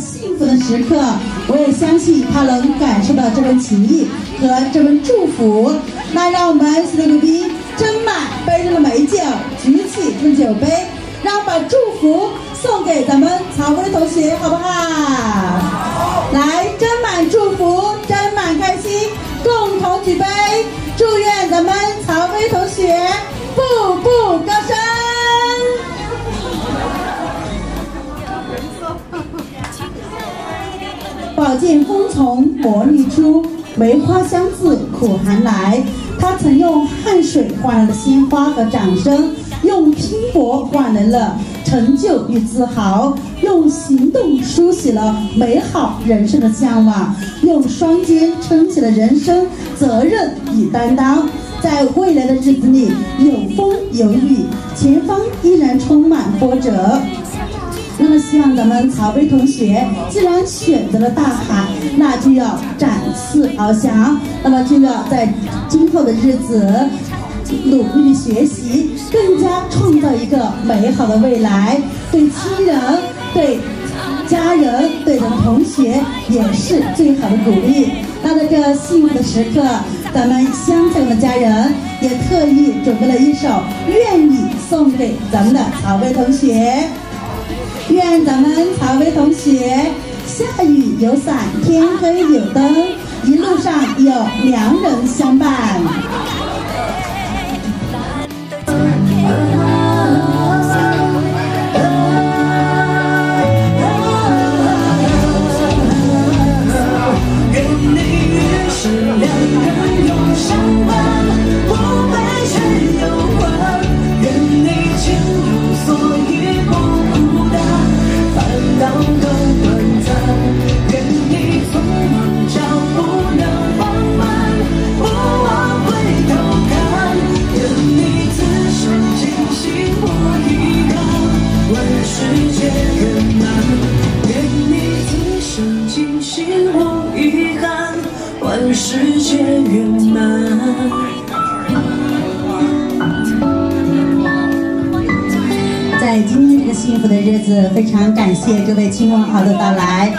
幸福的时刻，我也相信他能感受到这份情谊和这份祝福。那让我们所有的贵宾斟满杯中的美酒，举起这酒杯，让我把祝福送给咱们曹威同学，好不好？宝剑锋从磨砺出，梅花香自苦寒来。他曾用汗水换来了鲜花和掌声，用拼搏换来了成就与自豪，用行动书写了美好人生的向往，用双肩撑起了人生责任与担当。在未来的日子里，有风有雨，前方依然充满波折。那么，希望咱们曹薇同学，既然选择了大海，那就要展翅翱翔，那么就要在今后的日子努力学习，更加创造一个美好的未来。对亲人、对家人、对咱们同学，也是最好的鼓励。那在这幸福的时刻，咱们湘江的家人也特意准备了一首《愿你》送给咱们的曹薇同学。愿咱们曹薇同学，下雨有伞，天黑有灯，一路上有良人相伴。世界圆满。在今天这个幸福的日子，非常感谢各位亲朋好友的到来，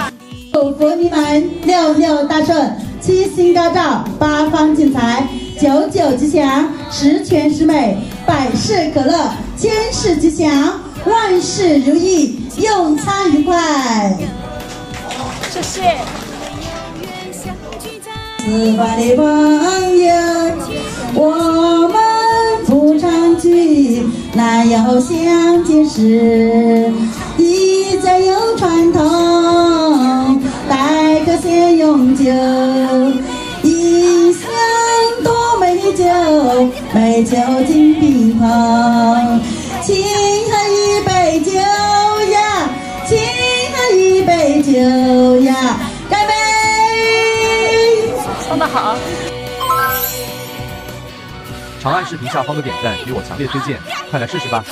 祝福你们六六大顺，七星高照，八方进财，九九吉祥，十全十美，百事可乐，千事吉祥，万事如意，用餐愉快。谢谢。四方的朋友，我们不常聚，难有相见时。一家有传统，待客先用酒，一箱多美酒，美酒敬宾朋，请喝一杯酒呀，请喝一杯酒好！长按视频下方的点赞，给我强烈推荐，快来试试吧！